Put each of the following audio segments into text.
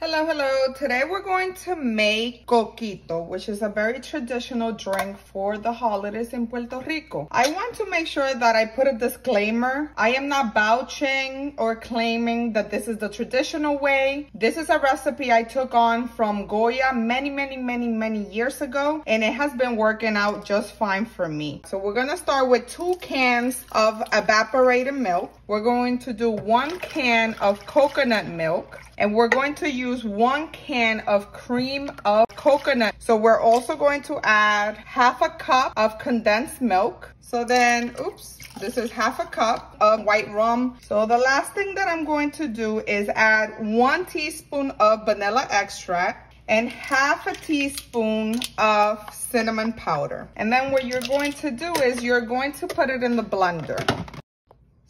Hello, hello. Today we're going to make coquito, which is a very traditional drink for the holidays in Puerto Rico. I want to make sure that I put a disclaimer. I am not vouching or claiming that this is the traditional way. This is a recipe I took on from Goya many, many, many, many years ago, and it has been working out just fine for me. So we're gonna start with two cans of evaporated milk. We're going to do one can of coconut milk, and we're going to use use one can of cream of coconut. So we're also going to add half a cup of condensed milk. So then, oops, this is half a cup of white rum. So the last thing that I'm going to do is add one teaspoon of vanilla extract and half a teaspoon of cinnamon powder. And then what you're going to do is you're going to put it in the blender.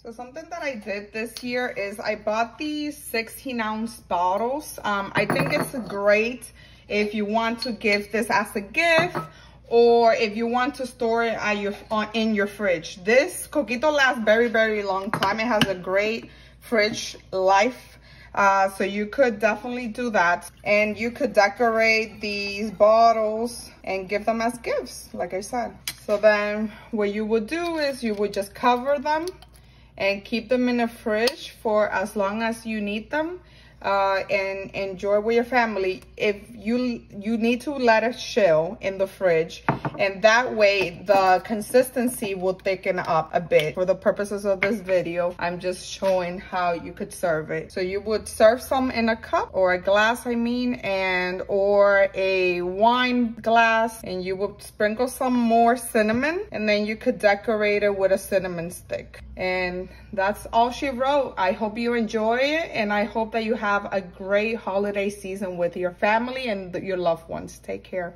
So something that I did this year is I bought these 16 ounce bottles. Um, I think it's great if you want to give this as a gift or if you want to store it at your, in your fridge. This coquito lasts very, very long time. It has a great fridge life. Uh, so you could definitely do that. And you could decorate these bottles and give them as gifts, like I said. So then what you would do is you would just cover them and keep them in the fridge for as long as you need them uh, and enjoy with your family. If you you need to let it chill in the fridge, and that way the consistency will thicken up a bit. For the purposes of this video, I'm just showing how you could serve it. So you would serve some in a cup or a glass, I mean, and or a wine glass, and you would sprinkle some more cinnamon, and then you could decorate it with a cinnamon stick. And that's all she wrote. I hope you enjoy it, and I hope that you have have a great holiday season with your family and your loved ones. Take care.